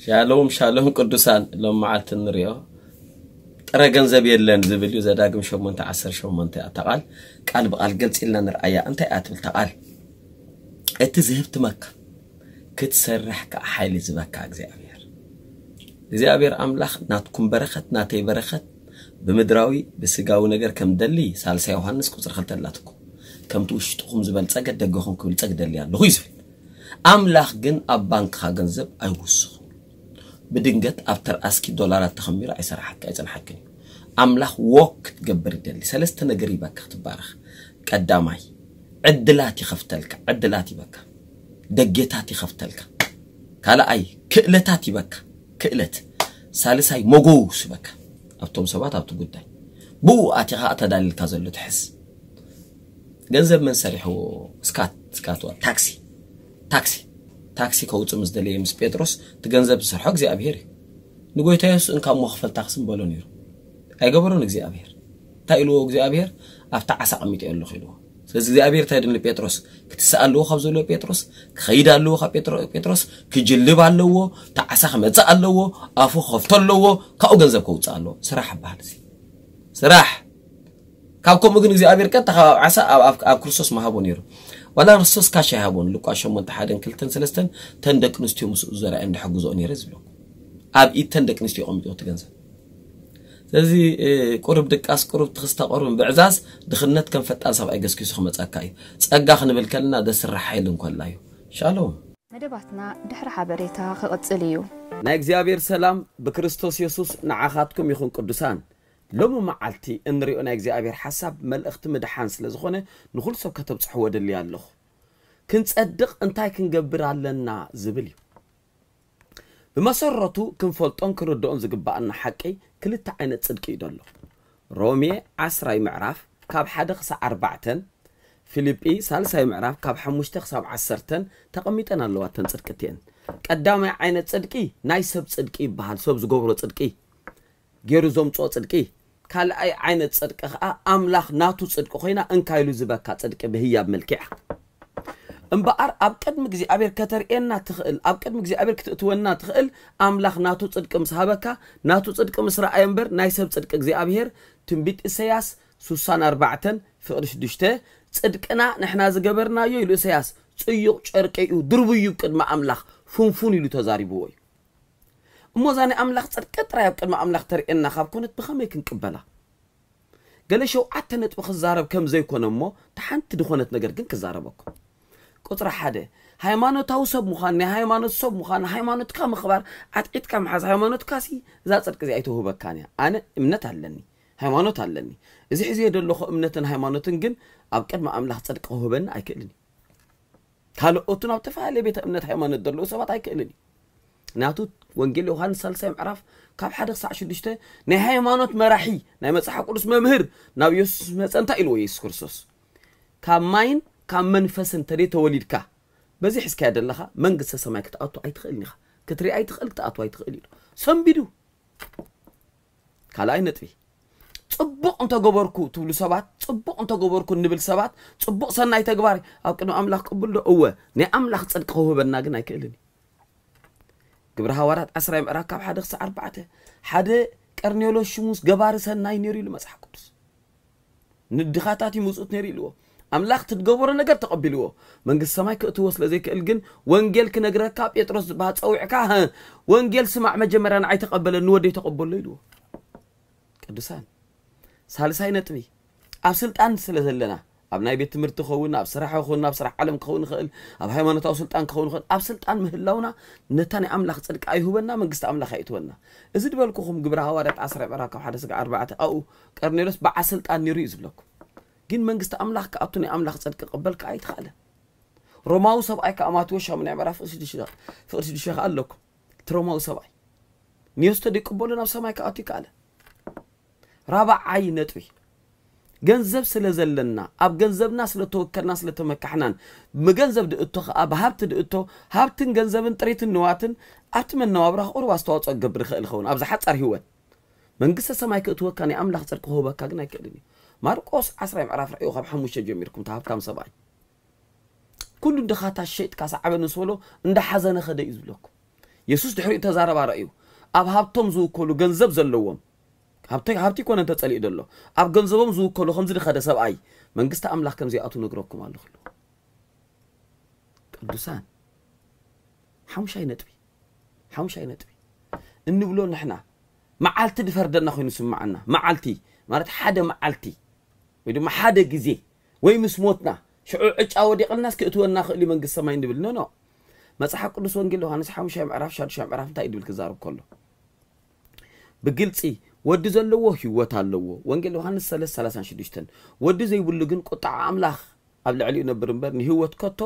ሻሎም ሻሎም ቅዱሳን ሎም መዓልቲ ንሪኦ ጥረ ገንዘብ የለን ዝብል እዩ። ዘዳግም 8 18 እያ ተቓል ቃል ብቓል ገልፂ ኢልና ንርኣያ። እንታይ እያ ትብል ተቓል እቲ ዝህብትመካ ክትሰርሕ ከዓ ሓይሊ ዝበካ እግዚኣብሔር እግዚኣብሔር ኣምላኽ ናትኩም በረኸት ናተይ በረኸት ብምድራዊ ብስጋዊ ነገር ከም ደሊ ሳልሳ ዮሃንስ ቁፅሪ ክልተ ከምቲ ውሽጥኹም ዝበልፀገ ደገኹም ክብልፀግ ደሊ ኣለኹ እዩ ዝብል ኣምላኽ ግን ኣብ ባንክኻ ገንዘብ ኣይውስኹ ብድንገት ኣብ ተርኣስኪ ዶላራት ተኸሚሩ ኣይሰራሓካ ኣይፀንሐክን እዩ። ኣምላኽ ዎክ ክትገብር ይደሊ ሰለስተ ነገር ይበካ ክትባረኽ። ቀዳማይ ዕድላት ይኸፍተልካ ዕድላት ይበካ ደጌታት ይኸፍተልካ ካልኣይ ክእለታት ይበካ ክእለት ሳልሳይ መጎውስ ይበካ ኣብቶም ሰባት ኣብቲ ጉዳይ ብኡ ኣቲኻ ተዳሊልካ ዘሎ ትሕዝ ገንዘብ መን ሰሪሕዎ ስካት ስካትዋ ታክሲ ታክሲ ታክሲ ከውፅእ ምስ ደለየ ምስ ጴጥሮስ እቲ ገንዘብ ዝሰርሖ እግዚኣብሔር እዩ ንጎይታ የሱስ እንካብ መኽፈል ታክሲ በሎ ነይሩ ኣይገበሮን እግዚኣብሔር እንታይ ኢልዎ እግዚኣብሔር ኣብታ ዓሳ ቀሚጡ ኣለኹ ኢልዎ ስለዚ እግዚኣብሔር እንታይ ድን ጴጥሮስ ክትስእ ኣለዎ ካብ ዘለዎ ጴጥሮስ ክኸይድ ኣለዎ ካብ ጴጥሮስ ክጅልብ ኣለዎ እታ ዓሳ ክመፅእ ኣለዎ ኣፉ ክኸፍቶ ኣለዎ ካብኡ ገንዘብ ከውፅእ ኣለዎ ስራሕ ኣበሃል እዚ ስራሕ ካብ ከምኡ ግን እግዚኣብሔር ቀጥታ ካብ ዓሳ ኣብ ክርስቶስ መሃቦ ነይሩ ዋላ ክርስቶስ ካሽ ይሃቦን ሉቃስ 8 1 2 3 ተን ደቂ ኣንስትዮ ምስኡ ዘርአየ እንዳሕግዝኦ ነይረ ዝብለኩ ኣብ ኢድ ተን ደቂ ኣንስትዮ ቀሚጥዎ እቲ ገንዘብ ስለዚ ቁርብ ድቃስ ቁርብ ትክስተ ቁርብ ብዕዛዝ ድኽነት ከም ፈጣን ሰብኣይ ገስኪሱ ክመፀካ እዩ ፀጋ ክንብል ከለና ደስራሕ ሓይል እንኮላ እዩ ሻሎም መደባትና ድሕሪ ሓበሬታ ክቕፅል እዩ ናይ እግዚኣብሔር ሰላም ብክርስቶስ የሱስ ንዓኻትኩም ይኹን ቅዱሳን ሎሚ መዓልቲ እንሪኦ ናይ እግዚኣብሔር ሓሳብ መልእኽቲ ምድሓን ስለ ዝኾነ ንኩሉ ሰብ ከተብፅሕዎ ደልዩ ኣለኹ ክንፀድቕ እንታይ ክንገብር ኣለና ዝብል እዩ ብመሰረቱ ክንፈልጦን ክንርድኦን ዝግባአና ሓቂ ክልተ ዓይነት ፅድቂ እዩ ደሎ ሮሜ 10 ምዕራፍ ካብ 1 ክሳብ 4 ፊልጲ ሳልሳይ ምዕራፍ ካብ 5 ክሳብ 10 ተቐሚጠን ኣለዋ ተን ፅድቂ እትአን ቀዳማይ ዓይነት ፅድቂ ናይ ሰብ ፅድቂ ይበሃል። ሰብ ዝገብሮ ፅድቂ ገይሩ ዘምፅኦ ፅድቂ ካልኣይ ዓይነት ፅድቂ ከዓ ኣምላኽ ናቱ ፅድቂ ኮይና እንካይሉ ዝበካ ፅድቂ ብህያብ መልክዕ እምበኣር ኣብ ቅድሚ እግዚኣብሔር ከተርእየና ትኽእል ኣብ ቅድሚ እግዚኣብሔር ክትእትወና ትኽእል ኣምላኽ ናቱ ፅድቂ ምስ ሃበካ ናቱ ፅድቂ ምስ ረኣየ እምበር ናይ ሰብ ፅድቂ እግዚኣብሔር ትንቢት እሰያስ 64 ፍቕሪ 6 ፅድቅና ንሕና ዝገበርናዮ ኢሉ እሰያስ ፅዩቕ ጨርቂ እዩ ድርብዩ ቅድሚ ኣምላኽ ፍንፉን ኢሉ ተዛሪብዎ እዩ እሞ እዛ ናይ ኣምላኽ ፅድቂ ጥራይ ኣብ ቅድሚ ኣምላኽ ተርእየና ካብ ኮነት ብኸመይ ክንቅበላ ገለ ሸውዓተ ነጥቢ ክዛረብ ከም ዘይኮነ እሞ ተሓንቲ ድኾነት ነገር ግን ክዛረበኩም ቁፅሪ ሓደ ሃይማኖታዊ ሰብ ምዃን ናይ ሃይማኖት ሰብ ምዃን ሃይማኖትካ ምኽባር ዓጥቂትካ ምሓዝ ሃይማኖትካ ሲ እዛ ፅድቂ እዚኣ ኣይተውህበካን እያ ኣነ እምነት ኣለኒ ሃይማኖት ኣለኒ እዚ ሕዝዮ ዘለኹ እምነትን ሃይማኖትን ግን ኣብ ቅድሚ ኣምላኽ ፅድቂ ክህበኒ ኣይክእልን እዩ ካልኦቱን ኣብ ተፈላለየ ቤተ እምነት ሃይማኖት ዘለዉ ሰባት ኣይክእልን እዩ ናቱ ወንጌል ዮሃንስ ሳልሳይ ምዕራፍ ካብ ሓደ ክሳዕ ሽዱሽተ ናይ ሃይማኖት መራሒ ናይ መፅሓፍ ቅዱስ መምህር ናብ ኢየሱስ መፀ እንታይ ኢልዎ ኢየሱስ ክርስቶስ ካብ ማይን ካብ መንፈስን ተደይ ተወሊድካ በዚ ሕዝካያ ዘለኻ መንግስተ ሰማይ ክትኣቱ ኣይትኽእልን ኢኻ ክትሪኣ ኣይትኽእል ክትኣቱ ኣይትኽእል ኢሉ ሰንቢዱ ካልኣይ ነጥቢ ፅቡቕ እንተገበርኩ ትብሉ ሰባት ፅቡቕ እንተገበርኩ ንብል ሰባት ፅቡቕ ሰናይ ተግባር ኣብ ቅድሚ ኣምላኽ ቅቡል ዶ እወ ናይ ኣምላኽ ፅድቂ ክውህበና ግን ኣይክእልን እዩ ግብሪ ሃዋርያት 10 ምዕራፍ ካብ ሓደ ክሳብ ኣርባዕተ ሓደ ቀርኔሎስ ሽሙስ ገባሪ ሰናይ ነይሩ ኢሉ መፅሓፍ ቅዱስ ንድኻታት ይምፁት ነይሩ ኢልዎ ኣምላኽ ትትገብሮ ነገር ተቐቢልዎ መንግስቲ ሰማይ ክእትዎ ስለ ዘይክእል ግን ወንጌል ክነግረካ ጴጥሮስ ዝበሃል ፀዊዕካ ወንጌል ስማዕ መጀመርያ ንዓይ ተቐበለ ንወደይ ተቐበሎ ኢልዎ ቅዱሳን ሳልሳይ ነጥቢ ኣብ ስልጣን ስለ ዘለና ኣብ ናይ ቤት ትምህርቲ ክኸውን ኣብ ስራሕ ክኸውን ኣብ ስራሕ ዓለም ክኸውን ይኽእል ኣብ ሃይማኖታዊ ስልጣን ክኸውን ይኽእል ኣብ ስልጣን ምህላውና ነታ ናይ ኣምላኽ ፅድቂ ኣይህበና መንግስቲ ኣምላኽ ኣይእትወና እዚ ድበልኩኹም ግብሪ ሃዋርያት 10 ምዕራፍ ካብ ሓደ ስጋ ኣርባዕተ ኣብኡ ቀርኔሎስ በዓል ስልጣን ነይሩ እዩ ዝብለኩም ግን መንግስቲ ኣምላኽ ከኣቱ ናይ ኣምላኽ ፅድቂ ቅበል ከዓ ኣይትኽእለን ሮማዊ ሰብኣይ ከዓ ማቴዎስ ሻሙናይ ምዕራፍ ፍቅሪ ሽዱሽተ ከዓ ኣለኩም እቲ ሮማዊ ሰብኣይ ኒዮስቶ ደይቅበሉ ናብ ሰማይ ከኣቱ ይከኣለ ራብዓይ ነጥቢ ገንዘብ ስለ ዘለና ኣብ ገንዘብና ስለ ተወከልና ስለ ተመካሕናን ብገንዘብ ድእቶ ከዓ ብሃብቲ ድእቶ ሃብትን ገንዘብን ጥሪትን ንዋትን ኣብቲ መነባብራ ቁሩብ ኣስተዋፅኦ ክገብር ይኽእል ይኸውን ኣብ ዝሓፀር ሂወት መንግስተ ሰማይ ክእትወካ ናይ ኣምላኽ ፅድቂ ክህበካ ግን ኣይክእልን እዩ ማርቆስ 10 ምዕራፍ ራእዩ ካብ ሓሙሽተ ጀሚርኩም ተሃብታም ሰብኣይ ኩሉ ድኻታ ሸይጥካ ሰዓበ ንስበሎ እንዳሓዘነ ኸደ እዩ ዝብለኩም የሱስ ድሕሪኡ ተዛረባ ራእዩ ኣብ ሃብቶም ዝውከሉ ገንዘብ ዘለዎም ሃብቲ ኮነ እንተፀሊኡ ዘሎ ኣብ ገንዘቦም ዝውከሉ ከምዚ ድኸደ ሰብኣይ መንግስቲ ኣምላኽ ከምዚኣቱ ነግረኩም ኣለኹ ኢሉ ቅዱሳን ሓሙሻይ ነጥቢ ሓሙሻይ ነጥቢ እንብሎ ንሕና መዓልቲ ድፈርደና ኮይኑ ስማዓና መዓልቲ ማለት ሓደ መዓልቲ ወይ ድማ ሓደ ግዜ ወይ ምስ ሞትና ሽዑ ዕጫ ወዲቕልናስ ክእትወና ክእል መንግስቲ ሰማይ ንብል ኖ ኖ መፅሓፍ ቅዱስ ወንጌል ዮሃንስ ሓሙሻይ ምዕራፍ ሻድሻይ ምዕራፍ እንታይ እዩ ድብል ክዛርብ ከሎ ብግልፂ ወዲ ዘለዎ ህይወት ኣለዎ ወንጌል ዮሃንስ 336 ወዲ ዘይብሉ ግን ቁጣዕ ኣምላኽ ኣብ ልዕሊኡ ነብር እምበር ንህይወት ከቶ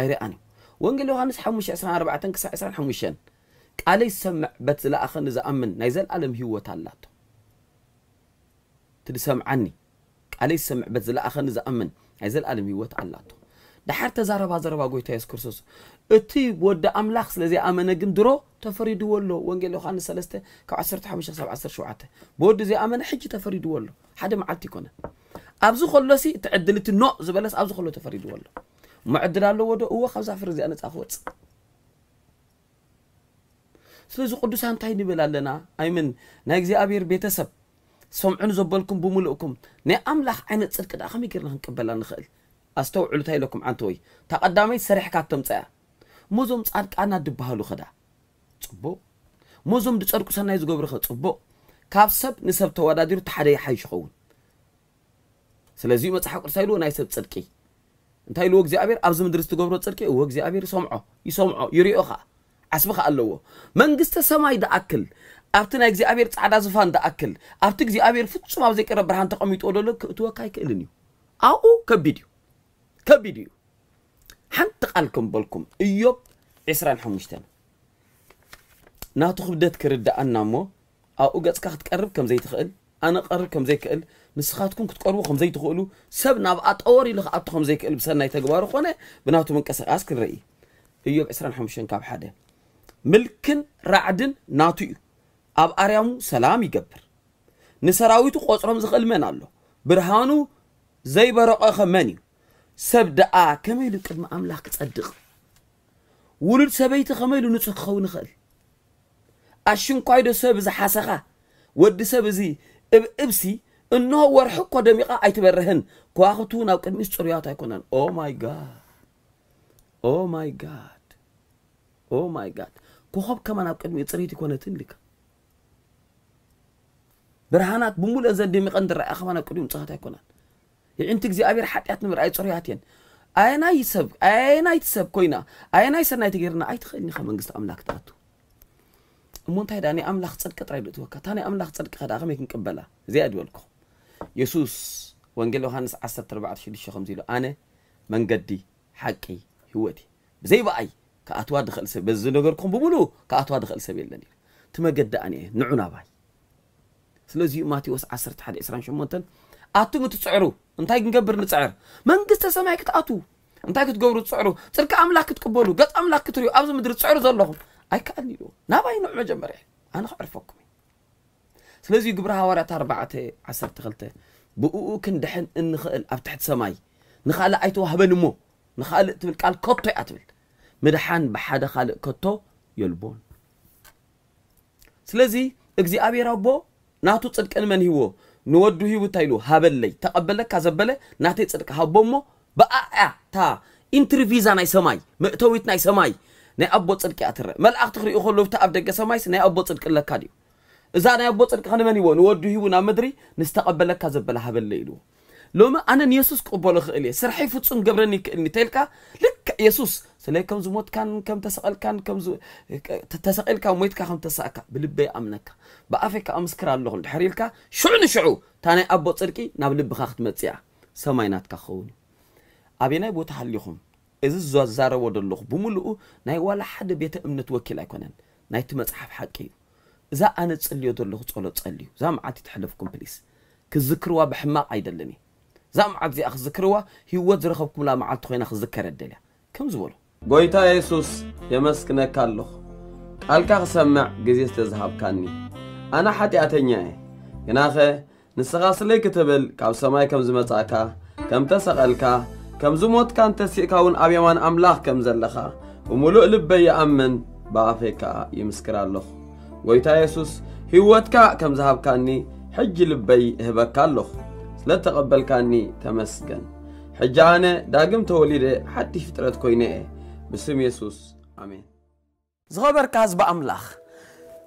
ኣይረኣን እዩ ወንጌል ዮሃንስ 524 ክሳብ 25 ቃለይ ዝሰምዕ በት ዝለኣኸኒ ዝኣምን ናይ ዘለኣለም ህይወት ኣላቶ ትድሰምዓኒ ቃለይ ዝሰምዕ በት ዝለኣኸኒ ዝኣምን ናይ ዘለኣለም ህይወት ኣላቶ ድሓር ተዛረባ ዘረባ ጎይታ የሱስ ክርስቶስ እቲ ወዲ ኣምላኽ ስለ ዘይኣመነ ግን ድሮ ተፈሪድዎ ኣሎ ወንጌል ዮሃንስ 3 ካብ 15 ክሳብ 17 ብወዲ ዘይኣመነ ሕጂ ተፈሪድዎ ኣሎ ሓደ መዓልቲ ይኮነን ኣብዚ ከሎሲ እቲ ዕድል እቲ ኖ ዝበለስ ኣብዚ ከሎ ተፈሪድዎ ኣሎ እሞ ዕድል ኣለዎ ዶ እዎ ካብዛ ፍሪ እዚኣ ነፃ ክወፅእ ስለዚ ቅዱሳን እንታይ ንብል ኣለና ኣይምን ናይ እግዚኣብሔር ቤተሰብ ሰምዑን ዘበልኩም ብምልእኩም ናይ ኣምላኽ ዓይነት ፅድቂ ዳ ከመይ ጌርና ክንቅበላ ንኽእል ኣስተውዕሉ እንታይ ኢለኩም ዓንቲ ወይ ተቐዳመይ ሰሪሕካ እተምፀያ ሞዞም ፃድቃና ድበሃሉ ኸዳ ፅቡቅ ሞዞም ድፀድቁ ሰናይ ዝገብሩ ኸ ፅቡቅ ካብ ሰብ ንሰብ ተወዳዲሩ ተሓደ ይሓይሽ ይኸውን ስለዚ መፅሓፍ ቅዱስ ኢልዎ ናይ ሰብ ፅድቂ እንታይ ኢልዎ እግዚኣብሔር ኣብዚ ምድሪ ዝትገብሮ ፅድቂ እዎ እግዚኣብሔር ይሰምዖ ይሰምዖ ይርኦ ከዓ ዓስቢ ከዓ ኣለዎ መንግስተ ሰማይ ደኣክል ኣብቲ ናይ እግዚኣብሔር ፃዕዳ ዝፋን ደኣክል ኣብቲ እግዚኣብሔር ፍፁም ኣብ ዘይቀረ ብርሃን ተቐሚጥዎ ደሎ ክእትወካ ኣይክእልን እዩ ኣብኡ ከቢድ እዩ ከቢድ እዩ ሓንቲ ቃል ከምበልኩም እዮብ 25 ናቱ ክብደት ክርዳኣና እሞ ኣብኡ ገፅካ ክትቀርብ ከም ዘይትኽእል ኣነ ቀርብ ከም ዘይክእል ንስኻትኩም ክትቀርቡ ከም ዘይትኽእሉ ሰብ ናብ ኣጠወር ኢሉ ክኣቱ ከም ዘይክእል ብሰናይ ተግባሩ ኮነ ብናቱ ምንቅስቃስ ክንርኢ እዮብ 25 ካብ ሓደ ምልክን ራዕድን ናቱ እዩ أب اريامو سلام يقبر نسراويتو قصرم زغل من الله برهانو زي برق أخ منيو سبدأ كم يلو كلمة أملاك تصدق ولد سبيت خميلو نتسخ خون خل أشون قايدو سب زحاسخة ود سب زي إب إبسي إنه ورحق قدميقة أيتبرهن كواخطونا وكلمة سريات هيكونن أو ماي جاد أو ماي جاد أو ماي جاد كوخب كمان أو كدمي ميتصريتي كونتن لك ብርሃናት ብምሉእ ዘደሚቐን ዝረኣያ ከማ ናብ ቅድሚ ፅኻት ኣይኮናን ይዕንቲ እግዚኣብሔር ሓጢኣት ንምርኣይ ፅሩያት እየን ኣየናይ ሰብ ኣየናይቲ ሰብ ኮይና ኣየናይ ሰናይ ተገይርና ኣይትኽእልኒ ኸ መንግስቲ ኣምላክ ትኣቱ እሞ እንታይ ዳ ናይ ኣምላኽ ፅድቂ ጥራይ ድእትወካ እታ ናይ ኣምላኽ ፅድቂ ኸዳ ከመይ ክንቅበላ እዚኣ ድበልኩኹም የሱስ ወንጌል ዮሃንስ 14 ከምዚ ኢሉ ኣነ መንገዲ ሓቂ ህይወት እዩ ብዘይ በኣይ ከኣትዋ ድኽእል ሰብ በዚ ነገርኩም ብምሉእ ከኣትዋ ድኽእል ሰብ የለን እዩ እቲ መገዲ ኣነ ንዑ ናባይ ስለዚ ማቴዎስ 11 28 ኣቱም እትፅዕሩ እንታይ ክንገብር ንፅዕር መንግስተ ሰማይ ክትኣቱ እንታይ ክትገብሩ ትፅዕሩ ፅድቂ ኣምላክ ክትቅበሉ ገፅ ኣምላክ ክትርዩ ኣብዚ ምድሪ ትፅዕሩ ዘለኹም ኣይከኣልኒ ኢልዎ ናባይ ንዑ መጀመርያ ኣነ ክዕርፈኩም እዩ ስለዚ ግብሪ ሃዋርያት 4 12 ብእኡ ክንድሕን እንኽእል ኣብ ትሕቲ ሰማይ ንኻልእ ኣይተዋህበን እሞ ንኻልእ ትብል ቃል ከቶ እያ ትብል ምድሓን ብሓደ ካልእ ከቶ የልቦን ስለዚ እግዚኣብሔር ኣቦ ناتو تصدق من هو نودو هو تايلو هبلي تقبله كذبله ناتي تصدق هبومه بقى تا انترفيزا ناي سماي مأتويت ناي سماي ناي أبو تصدق أتره مل أختري أخو لو تأبدك سماي ناي أبو تصدق لك كاديو إذا ناي أبو تصدق من هو نودو هو نامدري نستقبله كذبله هبلي له لما أنا نيسوس قبله خيلي سرحي فتسون قبرني كإني تلك لك يسوس. سلي كم زموت كان كم تسأل كان كم زو تسأل كم ميت كم تسأك بلبي أمنك بأفك أمسكر الله عند حريلك شو عن شعو تاني أبو تركي نبل خخت متسع سماينات كخون أبينا أبو تحليهم إذا زوز زار ود الله بملؤه ناي ولا حد بيت أمن توكل أكونن ناي تمسحف حكي إذا أنا تصلي ود الله تصلي تصلي زام عاد تحلفكم بليس كذكروا بحماق أيدلني زام عاد زي أخذ ذكروا هي ود رخبكم لا معاد أخذ ذكر الدليل ከም ዝበሎ ጎይታ የሱስ የመስክነካ ኣለኹ ቃልካ ክሰምዕ ግዜ ስለ ዝሃብካኒ ኣነ ሓጢኣተኛ እየ ግናኸ ንስኻ ስለይ ክትብል ካብ ሰማይ ከም ዝመጻእካ ከም ተሰቐልካ ከም ዝሞትካ እንተሲእካ እውን ኣብ የማን ኣምላኽ ከም ዘለኻ ብምሉእ ልበይ ይኣምን ብኣፈይ ከዓ ይምስክር ኣለኹ ጎይታ የሱስ ህይወትካ ከም ዝሃብካኒ ሕጂ ልበይ እህበካ ኣለኹ ስለ ተቐበልካኒ ተመስገን ሕጂ ኣነ ዳግም ተወሊደ ሓድሽ ፍጥረት ኮይነ። እየ ብስም የሱስ ኣሜን ዝኸበርካ ህዝቢ ኣምላኽ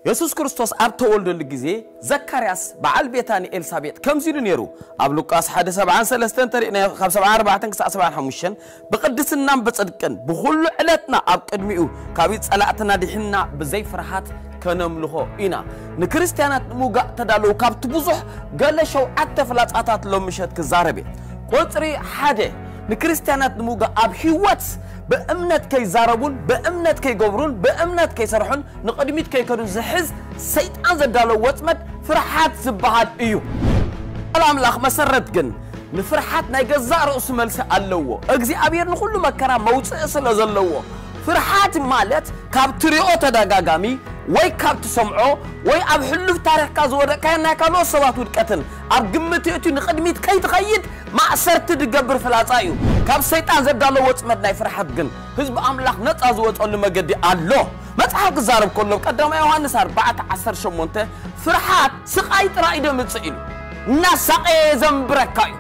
የሱስ ክርስቶስ ኣብ ተወልደሉ ግዜ ዘካርያስ በዓል ቤታኒ ኤልሳቤጥ ከምዚ ኢሉ ነይሩ። ኣብ ሉቃስ 173 ተሪእና ካብ 74 ክሳብ 75 ብቅድስናን ብፅድቅን ብኩሉ ዕለትና ኣብ ቅድሚኡ ካብ ፀላእትና ድሕና ብዘይ ፍርሃት ከነምልኾ ኢና። ንክርስትያናት ንምውጋእ ተዳለዉ ካብቲ ብዙሕ ገለ ሸውዓተ ፍላፃታት ሎም ምሸት ክዛረብ እየ ቁፅሪ ሓደ ንክርስትያናት ንምውጋእ ኣብ ሂወት ብእምነት ከይዛረቡን ብእምነት ከይገብሩን ብእምነት ከይሰርሑን ንቅድሚት ከይከዱን ዝሕዝ ሰይጣን ዘዳለዎ ወፅመድ ፍርሓት ዝበሃል እዩ ቃል ኣምላኽ መሰረት ግን ንፍርሓት ናይ ገዛእ ርእሱ መልሲ ኣለዎ እግዚኣብሔር ንኩሉ መከራ መውፅእ ስለ ዘለዎ ፍርሓት ማለት ካብ ትሪኦ ተደጋጋሚ ወይ ካብ ትሰምዖ ወይ ኣብ ሕሉፍ ታሪክካ ዝወደቅካዮ ናይ ካልኦት ሰባት ውድቀትን ኣብ ግምት እቲ ንቅድሚት ከይትኸይድ ማእሰርቲ ድገብር ፍላፃ እዩ ካብ ሰይጣን ዘዳለዎ ወፅመድ ናይ ፍርሓት ግን ህዝቢ ኣምላኽ ነፃ ዝወፀሉ መገዲ ኣሎ መፅሓፍ ክዛረብ ከሎ ቀዳማ ዮሃንስ 4 18 ፍርሓት ስቃይ ጥራይ ደምፅእ ኢሉ እናሳቀየ ዘንብረካ እዩ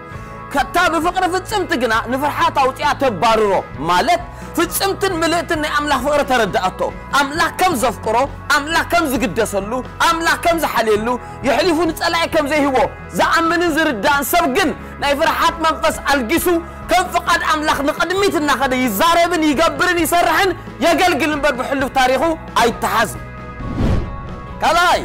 ከታ ብፍቅሪ ፍፅምቲ ግና ንፍርሓት ኣውፅያ ተባርሮ ማለት ፍፅምትን ምልእትን ናይ ኣምላኽ ፍቅሪ ተረዳእቶ ኣምላኽ ከም ዘፍቅሮ ኣምላኽ ከም ዝግደሰሉ ኣምላኽ ከም ዝሓልየሉ የሕሊፉ ንፀላኢ ከም ዘይህቦ ዝኣምንን ዝርዳእን ሰብ ግን ናይ ፍርሓት መንፈስ ኣልጊሱ ከም ፍቓድ ኣምላኽ ንቕድሚት እናኸደ ይዛረብን ይገብርን ይሰርሕን የገልግል እምበር ብሕሉፍ ታሪኹ ኣይተሓዝን ካልኣይ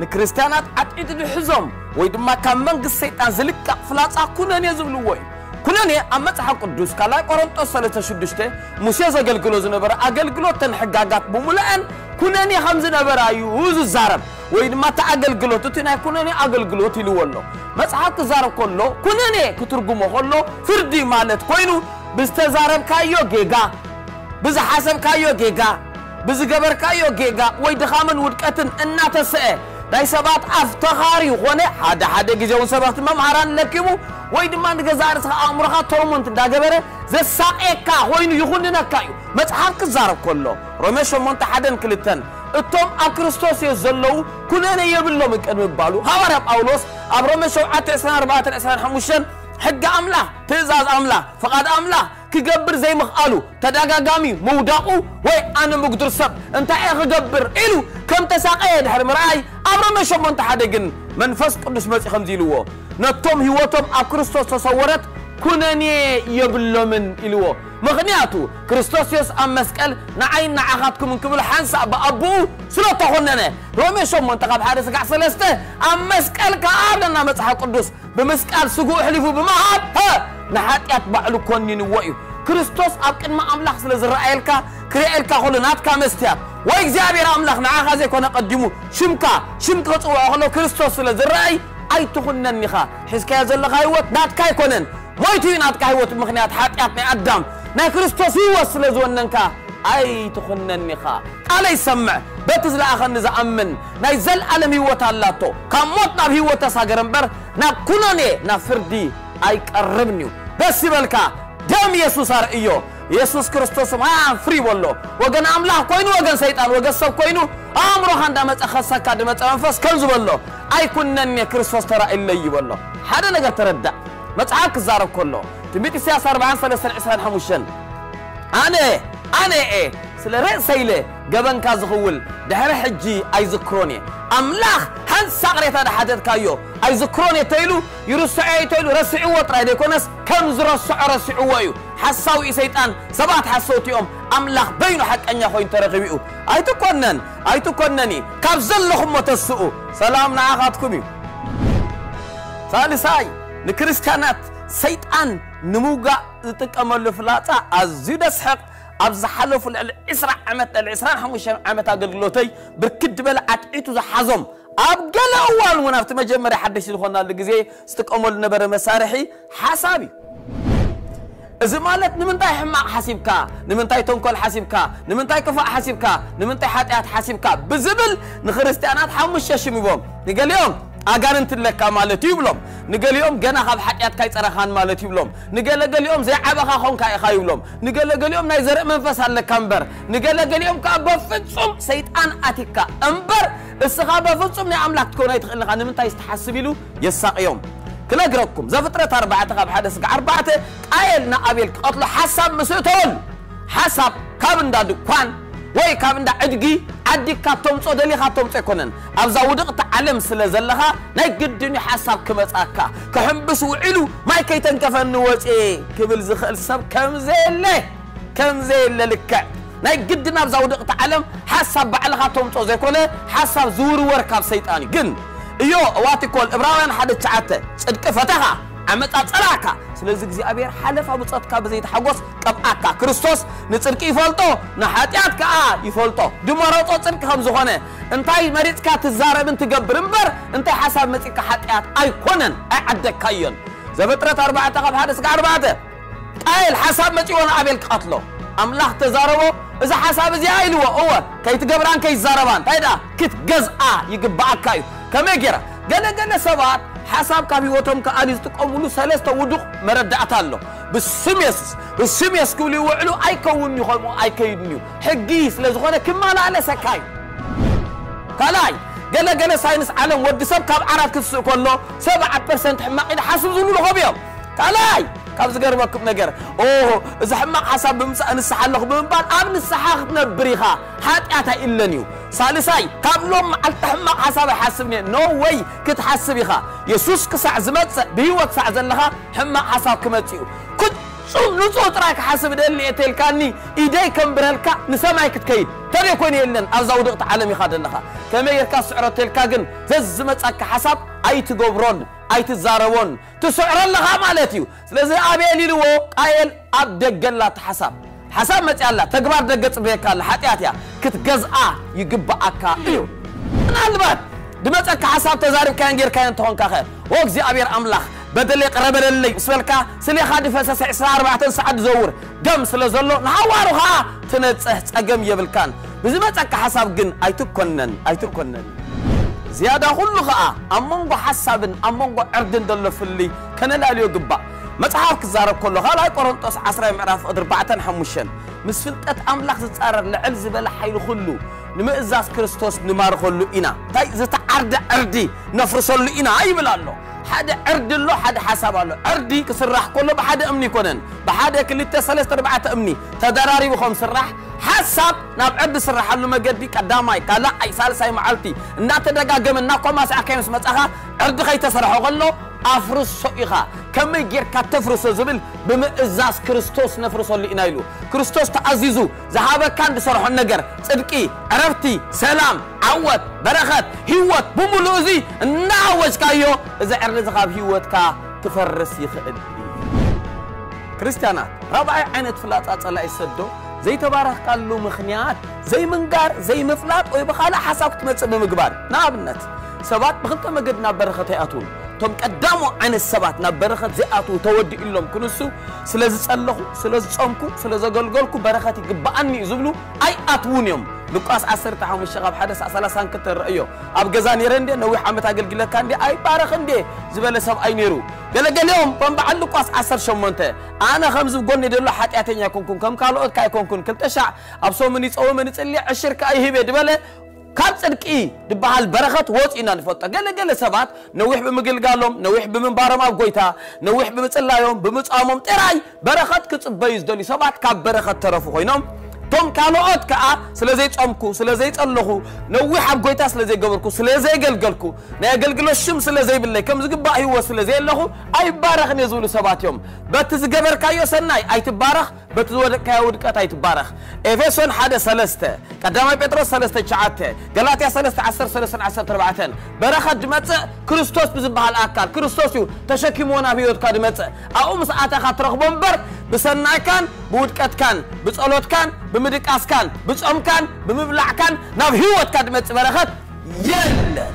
ንክርስትያናት ዓጢጡ ዝሕዞም ወይ ድማ ካብ መንግስቲ ሰይጣን ዝልቀቕ ፍላፃ ኩነኔ ዝብልዎ እዩ ኩነኔ ኣብ መፅሓፍ ቅዱስ ካልኣይ ቆሮንጦስ 36 ሙሴ ዘገልግሎ ዝነበረ ኣገልግሎተን ሕጋጋት ብምሉአን ኩነኔ ከም ዝነበረ እዩ ዝዛረብ ወይ ድማ እቲ ኣገልግሎት እቲ ናይ ኩነኔ ኣገልግሎት ኢልዎ ኣሎ መፅሓፍ ክዛረብ ከሎ ኩነኔ ክትርጉሞ ከሎ ፍርዲ ማለት ኮይኑ ብዝተዛረብካዮ ጌጋ ብዝሓሰብካዮ ጌጋ ብዝገበርካዮ ጌጋ ወይ ድኻምን ውድቀትን እናተስአ ናይ ሰባት ኣፍ ተኻሪ ኮነ ሓደ ሓደ ግዜ እውን ሰባት መምሃራን ለኪቡ ወይ ድማ ንገዛእ ርእስኻ ኣእምሮኻ ቶርሞንት እንዳገበረ ዘሳቀየካ ኮይኑ ይኹንነካ እዩ መፅሓፍ ክዛረብ ከሎ ሮሜ 8 1 2 እቶም ኣብ ክርስቶስ እዮም ዘለዉ ኩነነ የብሎም ቅድሚ ይባሉ ሃዋርያ ጳውሎስ ኣብ ሮሜ 7 24 25 ሕጊ ኣምላኽ ትእዛዝ ኣምላኽ ፍቓድ ኣምላኽ ክገብር ዘይምኽኣሉ ተደጋጋሚ ምውዳቑ ወይ ኣነ ምጉድር ሰብ እንታይ እየ ክገብር ኢሉ ከም ተሳቀየ ድሕሪ ምርኣይ ኣብ ሮሜ 8 ሓደ ግን መንፈስ ቅዱስ መፂእ ከምዚ ኢልዎ ነቶም ህይወቶም ኣብ ክርስቶስ ተሰወረት ኩነኔ የብሎምን ኢልዎ ምክንያቱ ክርስቶስ የሱስ ኣብ መስቀል ንዓይን ንዓኻትኩምን ክብል ሓንሳእ ብኣቦኡ ስለ ተኮነነ ሮሜ 8 ካብ ሓደ ስጋዕ ሰለስተ ኣብ መስቀል ከዓ ኣለና መፅሓፍ ቅዱስ ብምስቃል ስጉኡ ሕሊፉ ብምሃብ ንሓጢኣት ባዕሉ ኮኒንዎ እዩ ክርስቶስ ኣብ ቅድሚ ኣምላኽ ስለ ዝረኣየልካ ክርአየልካ ከሎ ናትካ መስትያት ወይ እግዚኣብሔር ኣምላኽ ንዓኻ ዘይኮነ ቀዲሙ ሽምካ ሽምካ ክፅውዖ ከሎ ክርስቶስ ስለ ዝረአይ ኣይትኹነኒ ኢኻ ሒዝካዮ ዘለካ ህይወት ናትካ ኣይኮነን ሞይቱ እዩ ናትካ ህይወት ምክንያት ሓጢኣት ናይ ኣዳም ናይ ክርስቶስ ህይወት ስለ ዝወነንካ ኣይትኹነኒ ኢኻ ቃለ ይሰምዕ በቲ ዝለኣኸኒ ዝኣምን ናይ ዘለኣለም ህይወት ኣላቶ ካብ ሞት ናብ ህይወት ተሳገረ እምበር ናብ ኩነኔ ናብ ፍርዲ ኣይቀርብን እዩ ደስ ይበልካ ደም ኢየሱስ ኣርእዮ ኢየሱስ ክርስቶስ ማያን ፍሪ ወገን ኣምላኽ ኮይኑ ወገን ሰይጣን ወገን ሰብ ኮይኑ ኣእምሮኻ እንዳመፀ ከሰካ ድመፀ መንፈስ ከም ዝበሎ ኣይኩነኒ ክርስቶስ ተራእዩለይ ይበሎ ሓደ ነገር ተረዳእ መፅሓፍ ክዛረብ ከሎ። ትንቢት ኢሳያስ 4325 ኣነ ኣነ እየ ስለ ርእሰይለ ገበንካ ዝኽውል ድሕሪ ሕጂ ኣይዝክሮን እየ ኣምላኽ ሓንሳቕ ሬታ ዳሓተትካዮ ኣይዝክሮን እየ ተኢሉ ይርስዖ ተኢሉ ረሲዕዎ ጥራይ ዘይኮነስ ከም ዝረስዖ ረሲዕዎ እዩ ሓሳዊ እዩ ሰይጣን ሰባት ሓሰውቲኦም ኣምላኽ በይኑ ሓቀኛ ኮይኑ ተረኺቡ እዩ ኣይትኮነን ኣይትኮነኒ ካብ ዘለኹሞ ተስኡ ሰላም ንዓኻትኩም እዩ ሳልሳይ ንክርስትያናት ሰይጣን ንምውጋእ ዝጥቀመሉ ፍላፃ ኣዝዩ ደስሕቕ ኣብ ዝሓለፉ ልዕሊ 20 ዓመት ልዕሊ 25 ዓመት ኣገልግሎተይ ብርክት በለ ዓጥዒቱ ዝሓዞም ኣብ ገለ እዋን እውን ኣብቲ መጀመርያ ሓደሽቲ ዝኾናሉ ግዜ ዝጥቀመሉ ነበረ መሳርሒ ሓሳብ እዩ እዚ ማለት ንምንታይ ሕማቕ ሓሲብካ ንምንታይ ተንኮል ሓሲብካ ንምንታይ ክፋእ ሓሲብካ ንምንታይ ሓጢኣት ሓሲብካ ብዝብል ንክርስቲያናት ሓሙሽተ ሽም ይቦም ንገሊኦም ኣጋንንት ለካ ማለት እዩ ይብሎም ንገሊኦም ገና ካብ ሓጢኣትካ ይፀረኻን ማለት ይብሎም ንገለገሊኦም ዘይዓበኻ ኾንካ ኢኻ ይብሎም ንገለገሊኦም ናይ ዘርኢ መንፈስ ኣለካ እምበር ንገለገሊኦም ከዓ በፍጹም ሰይጣን ኣቲካ እምበር እስኻ በፍጹም ናይ ኣምላክ ትኮነ ይትኽእል ኢኻ ንምንታይ ዝተሓስብ ኢሉ የሳቅዮም ክነግረኩም ዘፍጥረት ኣርባዕተ ካብ ሓደ ስጋ ኣርባዕተ ቃየል ንኣቤል ክቐትሎ ሓሳብ ምስእተወሉ ሓሳብ ካብ እንዳ ድኳን ወይ ካብ እንዳ ዕድጊ ዓዲግካ ተምፆ ደሊኻ ተምፆ ኣይኮነን ኣብዛ ውድቕቲ ዓለም ስለ ዘለኻ ናይ ግድን እዩ ሓሳብ ክመፃካ ክሕምብስ ውዒሉ ማይ ከይተንከፈኒ ወፂ ክብል ዝኽእል ሰብ ከምዘየለ ከምዘየለ ልክዕ ናይ ግድን ኣብዛ ውድቕቲ ዓለም ሓሳብ ባዕልኻ ተምፆ ዘይኮነ ሓሳብ ዝውርወር ካብ ሰይጣን እዩ ግን እዮ እዋቲኮል ዕብራውያን ሓደ ትሽዓተ ጽድቂ ፈተኻ ዓመፃ ፀላካ ስለዚ እግዚኣብሔር ሓለፋ ብፀትካ ብዘይተሓጎስ ቀብኣካ ክርስቶስ ንፅድቂ ይፈልጦ ንሓጢኣት ከዓ ይፈልጦ ድመረፆ ፅድቂ ከም ዝኾነ እንታይ መሪፅካ ትዛረብን ትገብር እምበር እንታይ ሓሳብ መፂካ ሓጢኣት ኣይኮነን ኣይዓደግካዮን ዘፍጥረት ኣርባዕተ ካብ ሓደ ስጋ ኣርባዕተ ቃየል ሓሳብ መፂዎ ንኣቤል ክቐትሎ ኣምላኽ ተዛረቦ እዚ ሓሳብ እዚኣ ኢልዎ እወ ከይትገብራን ከይዛረባን እንታይ ደኣ ክትገዝኣ ይግባኣካ እዩ ከመይ ጌራ ገለገለ ሰባት حساب كابيوتهم كأنيس تقولوا سلسة ودق مرد أتالو بسم يسوس بسم يسوس كولي وعلو أي كون يخلم أي كيدنيو حجيس لزغنا كم على على سكاي كلاي. قال قال ساينس عالم ودي سب كاب عرفت كسر كله. سبعة percent حما إذا حسب زلوا لهم يوم كلاي. ካብ ዝገርመኩም ነገር ኦ እዚ ሕማቕ ሓሳብ ብምምፃእ ንስሓ ኣለኹ ብምባል ኣብ ንስሓ ክትነብር ኢኻ ሓጢኣት ኣይእለን እዩ ሳልሳይ ካብ ሎም መዓልቲ ሕማቕ ሓሳብ ኣይሓስብ እየ ኖ ወይ ክትሓስብ ኢኻ የሱስ ክሳዕ ዝመፅእ ብሂወት ሳዕ ዘለኻ ሕማቕ ሓሳብ ክመፅ እዩ ፍጹም ንፁህ ጥራይ ክሓስብ ደሊ እተልካኒ ኢደይ ከምብረልካ ንሰማይ ክትከይድ ተበይ ኮነ የለን ኣብዛ ውድቕቲ ዓለም ኢኻ ዘለኻ ከመይ ጌርካ ስዕሮ ተልካ ግን ዘዝመፀካ ሓሳብ ኣይትገብሮን ኣይትዛረቦን ትስዕሮ ኣለኻ ማለት እዩ ስለዚ ኣቤል ኢልዎ ቃየል ኣብ ደገላ ሓሳብ ሓሳብ መፅያላ ተግባር ደገ ፅበየካ ኣላ ሓጢኣት እያ ክትገዝኣ ይግባኣካ እዩ ምናልባት ድመፀካ ሓሳብ ተዛሪብካዮን ጌርካዮ እንተኾንካ ኸ ወ እግዚኣብሔር ኣምላኽ በደለይ ቀረበለለይ ምስ በልካ ስሌኻ ድፈሰሰ 24 ሰዓት ዝዘውር ደም ስለ ዘሎ ንሃዋሩ ከዓ ትነፅህ ፀገም የብልካን ብዝመፀካ ሓሳብ ግን ኣይትኮነን ኣይትኮነን زيادة خلقة آه. أمانغو حساب أمانغو إردن دل فلي كان لا ليو قبا. متحاف كزارب كله. هلا قرنطس 10 معرف 4 5 مس فلطة أملاخ تتقرر. لعلز زبل حيل خلو. ንምእዛዝ ክርስቶስ ንማርኸሉ ኢና እንታይ ዝተዓርደ ዕርዲ ነፍርሰሉ ኢና ይብል ኣሎ ሓደ ዕርዲ ኣሎ ሓደ ሓሳብ ኣሎ ዕርዲ ክስራሕ ከሎ ብሓደ እምኒ ይኮነን ብሓደ ክልተ ሰለስተ ኣርባዕተ እምኒ ተደራሪቡ ከም ስራሕ ሓሳብ ናብ ዕርዲ ስራሓሉ መገዲ ቀዳማይ ካልኣይ ሳልሳይ መዓልቲ እናተደጋገመ እናኮማስዓካ ምስ መፃኻ ዕርዲ ከይተሰርሖ ከሎ أفرس إخا كم يجير كتفرس زبل بمئزاز كريستوس نفرس اللي إنايلو كريستوس تعزيزو زهابة كان بصرح النجر صدقي عرفتي سلام عوت بركات هيوت بمولوزي نعوج كايو إذا أرز خاب هيوت كا تفرس يخد كريستيانا ربع عينة فلات أطلع يسدو زي تبارك قال له مخنيات زي منقار زي مفلات ويبخالا حساب تمتص بمقبار نابنت ሰባት ብክልተ መገዲ ናብ በረኸት ኣይኣትውን እቶም ቀዳሞ ዓይነት ሰባት ናብ በረኸት ዘይኣትዉ ተወዲኡ ኢሎም ክንሱ ስለ ዝጸለኹ ስለ ዝፀምኩ ስለ ዘገልገልኩ በረኸት ይግባኣኒ እዩ ዝብሉ ኣይኣትውን እዮም ሉቃስ 15 ካብ 1 32 ረአዮ ኣብ ገዛ ነረ እንዴ ነዊሕ ዓመት ኣገልግለካ እንዴ ኣይባረኽ እንዴ ዝበለ ሰብኣይ ነይሩ ገለገሊኦም ከም በዓል ሉቃስ 18 ኣነ ከምዚ ጎኒ ደሎ ሓጢኣተኛ ኣይኮንኩን ከም ካልኦትካ ኣይኮንኩን ክልተ ሻዕ ኣብ ሶምን ይፀወመን ይፅልየ ዕሽርካ ይህበ ድበለ ካብ ፅድቂ ድበሃል በረኸት ወፂና ንፈልጦ። ገለገለ ሰባት ነዊሕ ብምግልጋሎም ነዊሕ ብምንባሮም ኣብ ጎይታ ነዊሕ ብምፅላዮም ብምፃሞም ጥራይ በረኸት ክፅበዩ ዝደልዩ ሰባት ካብ በረኸት ተረፉ ኮይኖም እቶም ካልኦት ከዓ ስለ ዘይፀምኩ ስለ ዘይፀለኹ ነዊሕ ኣብ ጎይታ ስለ ዘይገበርኩ ስለ ዘይገልገልኩ ናይ ኣገልግሎት ሽም ስለ ዘይብለይ ከም ዝግባእ ህይወት ስለ ዘየለኹ ኣይባረኽን እየ ዝብሉ ሰባት እዮም በቲ ዝገበርካዮ ሰናይ ኣይትባረኽ በቲ ዝወደቅካዮ ውድቀት ኣይትባረኽ ኤፌሶን 1 3 ቀዳማይ ጴጥሮስ 3 9 ገላትያ 3 10 3 14 በረኸት ድመፅእ ክርስቶስ ብዝበሃል ኣካል ክርስቶስ እዩ ተሸኪሞና ኣብ ህይወትካ ድመፅእ ኣብኡ ምስ ኣተኻ ትረኽቦ እምበር ብሰናይካን ብውድቀትካን ብጸሎትካን ብምድቃስካን ብጾምካን ብምብላዕካን ናብ ህይወትካ ድመፅእ በረኸት የለን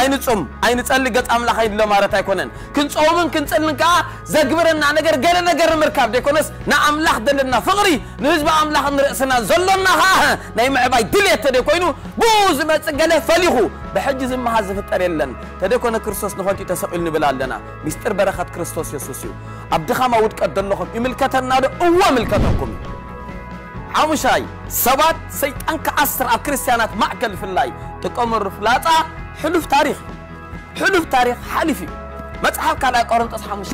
ኣይንጹም ኣይንጸሊ ገጽ ኣምላኽ ይድሎ ማለት ኣይኮነን ክንጾምን ክንጽልን ከዓ ዘግብረና ነገር ገለ ነገር ምርካብ ደይኮነስ ንኣምላኽ ዘለና ፍቕሪ ንህዝቢ ኣምላኽ ንርእስና ዘሎና ከዓ ናይ ምዕባይ ድልየት ተደይ ኮይኑ ብኡ ዝመጽእ ገለ ፈሊኹ ብሕጂ ዝመሃዝ ዝፍጠር የለን ተደይኮነ ክርስቶስ ንኾንቲኡ ተሰቂሉ ንብል ኣለና ሚስጢር በረኸት ክርስቶስ የሱስ እዩ ኣብ ድኻማ ውድቀት ዘለኹም ይምልከተና ዶ እወ ምልከተኩም እዩ ሓሙሻይ ሰባት ሰይጣን ክዓስር ኣብ ክርስትያናት ማዕከል ፍላይ ጥቀመሉ ፍላፃ حلو في تاريخ. حلو في تاريخ حلفي متحف كان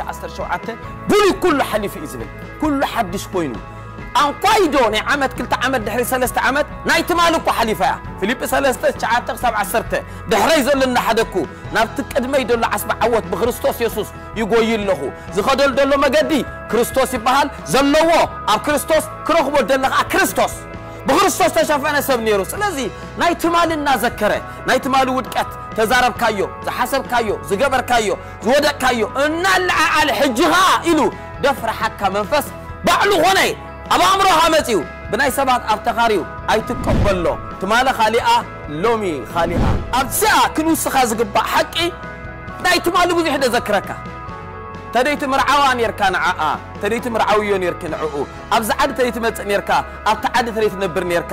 عسر شو عتة بلي كل حليفي إزبل كل حدش أن قايدون عمد كل تعمد دحري سلست عمد. نايت مالكو حليفة. فيليب سلست شعات سبع سرته دحري لنا حدكو نابتك أدمي يدل عصب عوت بخريستوس يسوس. يقوي له زخدل دول مجدي كريستوس يبهال زلوا أب كريستوس كرخبو دلنا كريستوس بخرستوس تشافنا سبنيرو سلازي ناي تمالنا ذكره ناي تمال ودقت تزارب كايو تحسب كايو زجبر كايو زودق كايو ان الله على حجها ألو دفر حكا منفس بعلو غني ابا امرو هامسيو بناي سبات افتخاريو اي تقبل له تمال خالئه لومي خالئه ابسا كنوس خازق خازغبا نايت مال تمال حدا ذكرك ተደይቲ ምርዓዋ ነርካ ንዓኣ ተደይቲ ምርዓውዮ ነርኪ ንዕኡ ኣብዚ ዓዲ ተደይ ትመፅእ ነርካ ኣብቲ ዓዲ ተደይ ትነብር ነርካ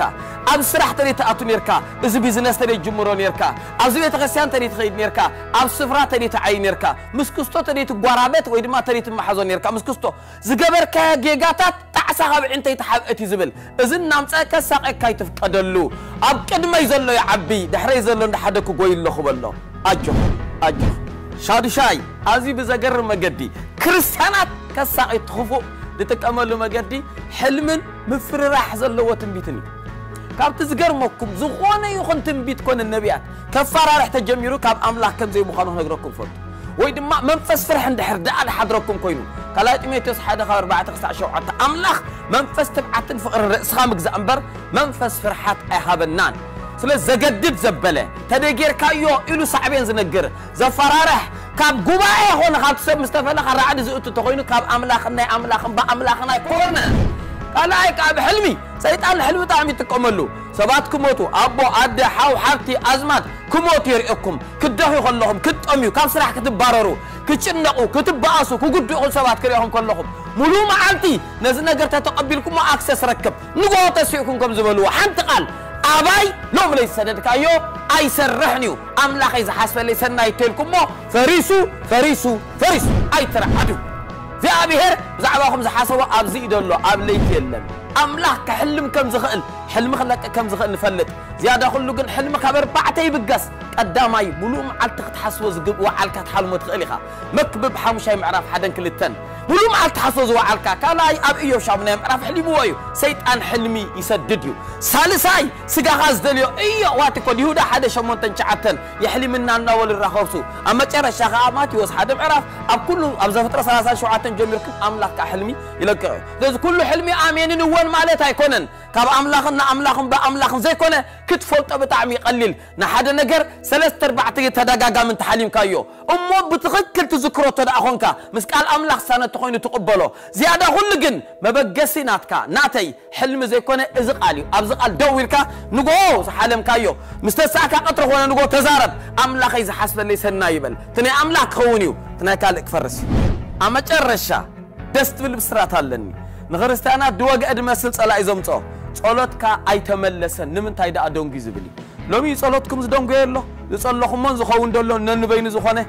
ኣብ ስራሕ ተደይ ትኣቱ ነርካ እዚ ቢዝነስ ተደይ ጅምሮ ነርካ ኣብዚ ቤተ ክርስቲያን ተደይ ትኸይድ ነርካ ኣብ ስፍራ ተደይ ትዓይ ነርካ ምስ ክስቶ ተደይ ትጓራበት ወይ ድማ ተደይ ትመሓዞ ነርካ ምስ ክስቶ ዝገበርካያ ጌጋታት ጣዕሳ ካብ ዕንተይ ተሓብአት እዩ ዝብል እዚ እናምፀአ ከሳቐካ ይትፍቀደሉ ኣብ ቅድመይ ዘሎ ይዓቢ ድሕረይ ዘሎ እንዳሓደ ክጎይ ኣለኹ በሎ ኣጆ شادشاي أزي بزجر مجدي كريستيانات كساعي تخفو لتكمل مجدي حلم مفرر حزل لو تنبيتني كاب تزجر مكم زخونة يخون تنبيت كون النبيات كفارة رح تجميرو كاب أملاك كم زي مخانو نقرأكم فرد ويدما منفس فرح عند حرداء حضركم كوينو كلا تميتوس حدا خبر بعد تقصع شوعة أملاخ منفس تبعتن فقر الرئيس خامك زأمبر منفس فرحات أيها النان سلا زجدب زبلة. تدقير كايو إلو صعبين زنقر زفراره كاب قبائي هون خاب سب مستفلا خرعد زئتو تقوينو كاب أملاخنا أملاخنا بأملاخنا كورنا. قال كاب حلمي. سيطان حلمي تعمي تقوملو سبات كموتو. أبو أدي حاو حبتي أزمات. كموتو يرئكم كدهو يخلهم كتأميو. كاب سلاح كتباررو. كتشنقو. كتبأسو. كقدو يخل سبات كريهم كلهم. ملو معالتي نزل نقر تتقبلكم ما أكسس ركب. نقوة تسيئكم كم زبلو حنت قال ኣባይ ሎም ለይሰደድካዮ ኣይሰርሕን እዩ ኣምላኸይ ዝሓስበለይ ሰናይ ተልኩሞ ፈሪሱ ፈሪሱ ፈሪሱ ኣይትረዓዱ እግዚኣብሔር ብዛዕባኹም ዝሓሰቦ ኣብዚ እዩ ደሎ ኣብ ለይቲ የለን ኣምላኽ ክሕልም ከም ዝኽእል ሕልሚ ክለቅቕ ከም ዝኽእል ንፈልጥ ዝያዳ ኩሉ ግን ሕልሚ ካብ ኣርባዕተ ይብገስ ቀዳማይ ሙሉእ መዓልቲ ክትሓስቦ ዝወዓልካ ትሓልሞ ትኽእል ኢኻ መክብብ ሓሙሻይ ምዕራፍ ሓደን ክልተን ሙሉእ መዓልቲ ሓስቦ ዝወዓልካ ካልኣይ ኣብ ኢዮብ ሻሙናይ ምዕራፍ ሕሊምዎ እዩ ሰይጣን ሕልሚ ይሰድድ እዩ ሳልሳይ ስጋኻ ዝደልዮ እዮ ዋት ኮን ይሁዳ ሓደ ሸሞንተን ሸዓተን የሕሊምና እናበሉ ይራኸብሱ ኣብ መጨረሻ ከዓ ማቴዎስ ሓደ ምዕራፍ ኣብ ኩሉ ኣብ ዘፍጥረ 37 ጀሚርኩም ኣምላኽ ከዓ ሕልሚ ይለቅዕ እዩ ስለዚ ኩሉ ሕልሚ ኣሜንን እወን ማለት ኣይኮነን ካብ ኣምላኽን ንኣምላኽን ብኣምላኽን ዘይኮነ ክትፈልጦ ብጣዕሚ ይቐሊል ንሓደ ነገር ሰለስተ ኣርባዕተ ተደጋጋሚ እንተሓሊምካዮ እሞ ብትኽክል ትዝክሮ ተደኣ ኮንካ ምስ ቃል ኣምላኽ ሳነቲ ኮይኑ ትቕበሎ ዝያዳ ኩሉ ግን መበገሲ ናትካ ናተይ ሕልሚ ዘይኮነ እዚ ቃል እዩ ኣብዚ ቃል ደው ኢልካ ንጎ ዝሓለምካዮ ምስ ተሳእካ ቀጥሪ ኮነ ንጎ ተዛረብ ኣምላኸይ ዝሓስበለይ ሰና ይበል እቲ ናይ ኣምላኽ ክኸውን እዩ እቲ ናይ ካልእ ክፈርስ እዩ ኣብ መጨረሻ ደስ ትብል ብስራት ኣለኒ ንክርስቲያናት ድወግአ ድመስል ፀላእ እዩ ዘምፅኦ ጸሎትካ ኣይተመለሰን። ንምንታይ ደኣ ደንጉ ዝብል እዩ? ሎሚ ጸሎትኩም ዝደንጎየ ኣሎ ዝጸለኹሞን ዝኸውን ደሎ ነንበይኑ ዝኾነ?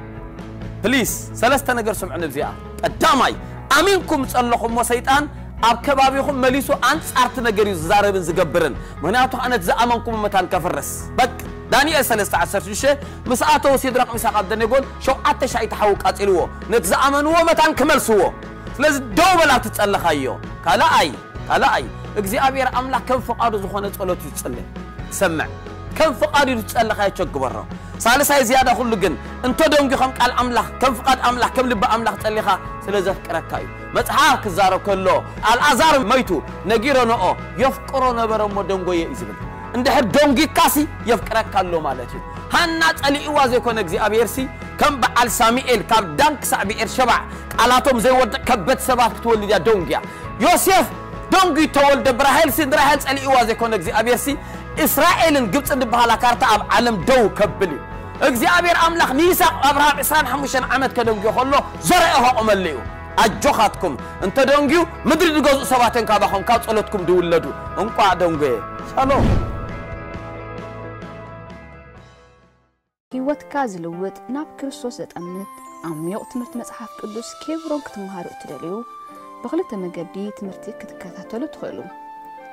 ፕሊስ ሰለስተ ነገር ስምዑ ንብዚኣ ቀዳማይ ኣሚንኩም ጸለኹሞ ሰይጣን ኣብ ከባቢኹም መሊሱ ኣንጻርቲ ነገር እዩ ዝዛረብን ዝገብርን። ምክንያቱ ኣነት ዝኣመንኩም መታን ከፍርስ በቅ ዳንኤል 316 ምስ ሲድራቅ ሚሳቅ ኣብደነጎን ሸውዓተ ሻይ ተሓው ቃፂልዎ ነቲ ዝኣመንዎ መታን ክመልስዎ ስለዚ ደው በላ ትጸለኻዮ ካልኣይ ካልኣይ እግዚኣብሔር ኣምላኽ ከም ፍቓዱ ዝኾነ ጸሎት እዩ ዝጽልይ ሰምዕ ከም ፍቓዱ እዩ ዝጸለኻዮ ቸግበሮ ሳልሳይ ዝያዳ ኩሉ ግን እንተ ደንጊኾም ቃል ኣምላኽ ከም ፍቓድ ኣምላኽ ከም ልቢ ኣምላኽ ጸሊኻ ስለ ዘፍቅረካ እዩ መፅሓፍ ክዛረብ ከሎ ኣልኣዛር መይቱ ነጊሮ ነኦ የፍቅሮ ነበረ እሞ ደንጎየ እዩ ዝብል እንድሕር ደንጊካሲ የፍቅረካ ኣሎ ማለት እዩ ሃና ጸሊእዋ ዘይኮነ እግዚኣብሔርሲ ከም በዓል ሳሙኤል ካብ ዳን ክሳዕ ብኤር ሸባዕ ቃላቶም ዘይወድቕ ከበድ ሰባት ክትወልድ እያ ደንጊያ ዮሴፍ ደንጊ ተወልደ ብራሄልሲ ንራሄል ጸሊእዋ ዘይኮነ እግዚኣብሔርሲ እስራኤልን ግብፅን ዝበሃላ ካርታ ኣብ ዓለም ደው ከብል እዩ እግዚኣብሔር ኣምላኽ ንይስቅ ኣብርሃም 25 ዓመት ከደንግዮ ከሎ ዘርአ ከቆመሉ እዩ ኣጆኻትኩም እንተ ደንግዩ ምድሪ ዝገዝኡ ሰባት እዮም ካባኹም ካብ ጸሎትኩም ድውለዱ እንቋዕ ደንጎየ ሻሎም ህይወትካ ዝልውጥ ናብ ክርስቶስ ዘጠምት ዓሚቕ ትምህርቲ መፅሓፍ ቅዱስ ኬብሮን ክትመሃሩ እትደልዩ ብክልተ መገዲ ትምህርቲ ክትከታተሉ ትኽእሉ።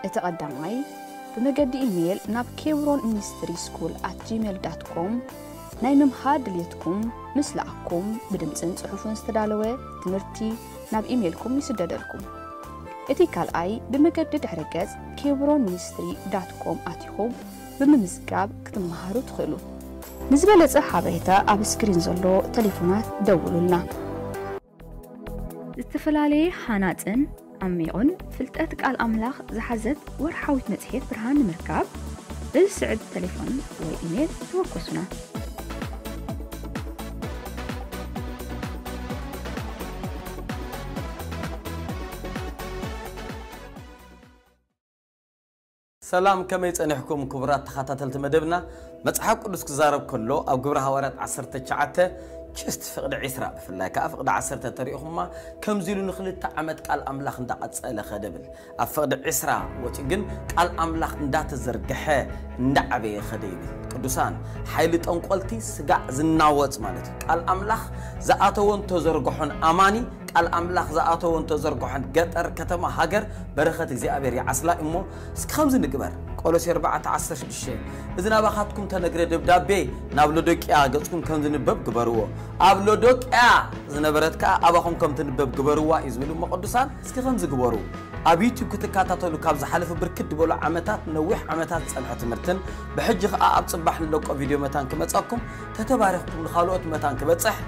እቲ ቀዳማይ ብመገዲ ኢሜይል ናብ ኬብሮን ሚኒስትሪ ስኩል ኣት ጂሜል ዳት ኮም ናይ ምምሃር ድልየትኩም ምስ ለኣኩም ብድምፅን ጽሑፍን ዝተዳለወ ትምህርቲ ናብ ኢሜይልኩም ይስደደልኩም። እቲ ካልኣይ ብመገዲ ድሕረ ገጽ ኬብሮን ሚኒስትሪ ዳት ኮም ኣቲኹም ብምምዝጋብ ክትመሃሩ ትኽእሉ ንዝበለጸ ሓበሬታ ኣብ ስክሪን ዘሎ ቴሌፎናት ደውሉልና ዝተፈላለየ ሓናፅን ዓሚቑን ፍልጠት ቃል ኣምላኽ ዝሓዘት ወርሓዊት መጽሔት ብርሃን ንምርካብ ብዝስዕብ ቴሌፎን ወይ ኢሜል ተወከሱና سلام كما يتنحكم كبرات تخاتات المدبنا متحق قدس كزارب كله أو قبر هوارات عصر تشعته ፍቕዲ ዒስራ ብፍላይ ከዓ ፍቕዲ 10 ተሪኢኹማ ከምዚ ኢሉ ንክልተ ዓመት ቃል ኣምላኽ እንዳቐፀለ ኸደብል ኣብ ፍቕዲ ዒስራ ወፂ ግን ቃል ኣምላኽ እንዳተዘርግሐ እንዳዓበየ ኸደ ይብል ቅዱሳን ሓይሊ ጠንቆልቲ ስጋዕ ዝናወፅ ማለት እዩ ቃል ኣምላኽ ዝኣተወን ተዘርግሖን ኣማኒ ቃል ኣምላኽ ዝኣተወን ተዘርግሖን ገጠር ከተማ ሃገር በረኸት እግዚኣብሔር ይዓስላ እሞ እስከምዚ ንግበር ቆሎሴ 416 እዚ ናባኻትኩም ተነግረ ደብዳቤ ናብ ሎዶቅያ ገጽኩም ከም ዝንበብ ግበርዎ ኣብ ሎዶቅያ ዝነበረት ከዓ ኣባኹም ከም ትንበብ ግበርዋ እዩ ዝብል እሞ ቅዱሳን እስኪ ከምዚ ግበሩ ኣብ ዩቲብ ክትከታተሉ ካብ ዝሓለፈ ብርክት ዝበሉ ዓመታት ነዊሕ ዓመታት ዝፀንሐ ትምህርትን ብሕጂ ከዓ ኣብ ፅባሕ ንለቆ ቪድዮ መታን ክመፀኩም ተተባሪኽኩም ንካልኦት መታን ክበፅሕ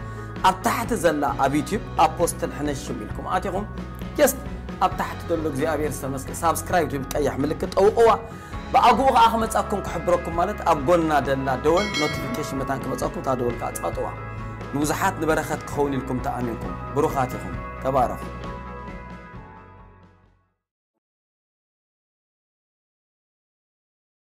ኣብ ታሕቲ ዘላ ኣብ ዩቲብ ኣብ ፖስትን ሕነሽም ኢልኩም ኣቲኹም ጀስት ኣብ ታሕቲ ዘሎ እግዚኣብሔር ዝተመስገ ሳብስክራይብ ትብል ቀያሕ ምልክት ጠውቕዋ ብኣግኡ ከዓ ክመፃኩም ክሕብረኩም ማለት ኣብ ጎና ደላ ደወል ኖቲፊኬሽን መታን ክመፀኩም እታ ደወል ከዓ ፀጥዋ ንብዙሓት ንበረኸት ክኸውን ኢልኩም ተኣሚንኩም ብሩኻት ኢኹም ተባረኹ